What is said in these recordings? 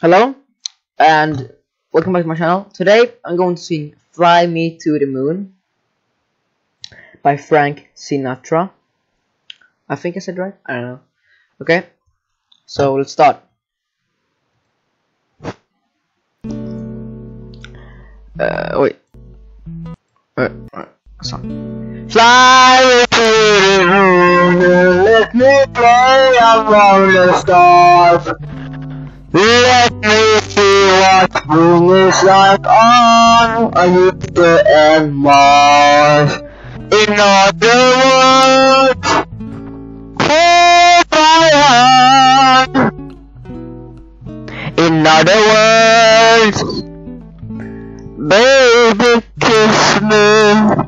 Hello and welcome back to my channel. Today I'm going to sing Fly Me to the Moon by Frank Sinatra. I think I said right? I don't know. Okay, so let's start. Uh, wait. Wait, wait, song. Fly me to the moon, let me play among the stars. Let me see what spring is like on Jupiter and Mars. In other words, hold. In other words, baby, kiss me.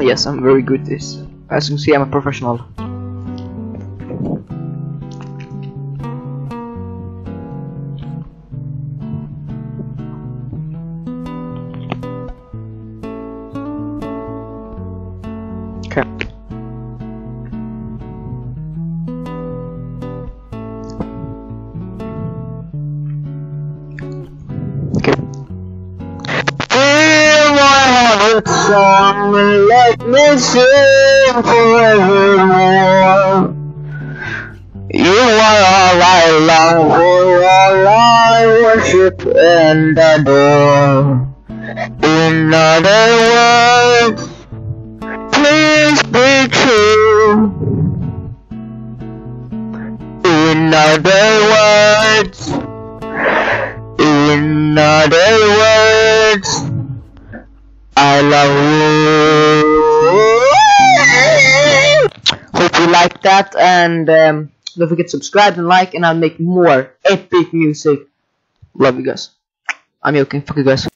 Yes, I'm very good at this. As you can see, I'm a professional. Okay. Song and let me sing forevermore. You are all I for, all I worship and adore. In other words, please be true. In other words, in other words, I love you. Hope you like that and um, don't forget to subscribe and like and I'll make more epic music. Love you guys. I'm joking. Fuck you guys.